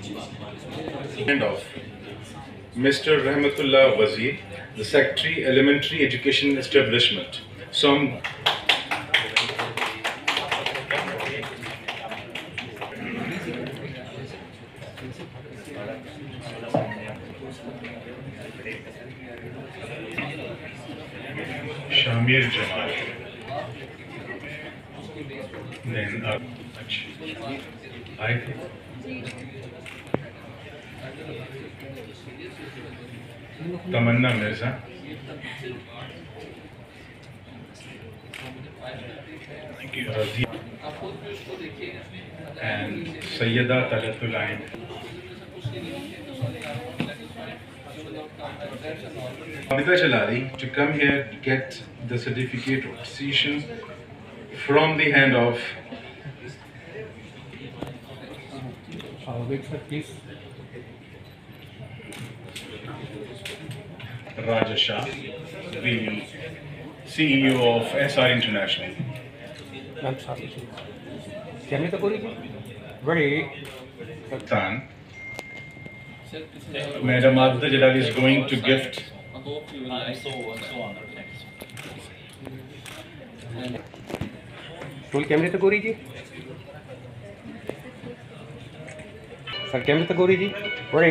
Hand off. Mr. Rahmatullah Wazir, the Secretary, Elementary Education Establishment. Some Shamir Jamal. Then, uh, I think. Tamanna Mirza. Thank you. Razia. And Sayyida Talatul Ain. Abida Jalali to come here to get the certificate of decision from the hand of Uh, wait, sir, please. Raja Shah, the CEO of SR International. I'm sorry. Pakistan. Madam Aditya Jalal is going to gift. Full कैमरे तक हो रही जी sir कैमरे तक हो रही जी बड़े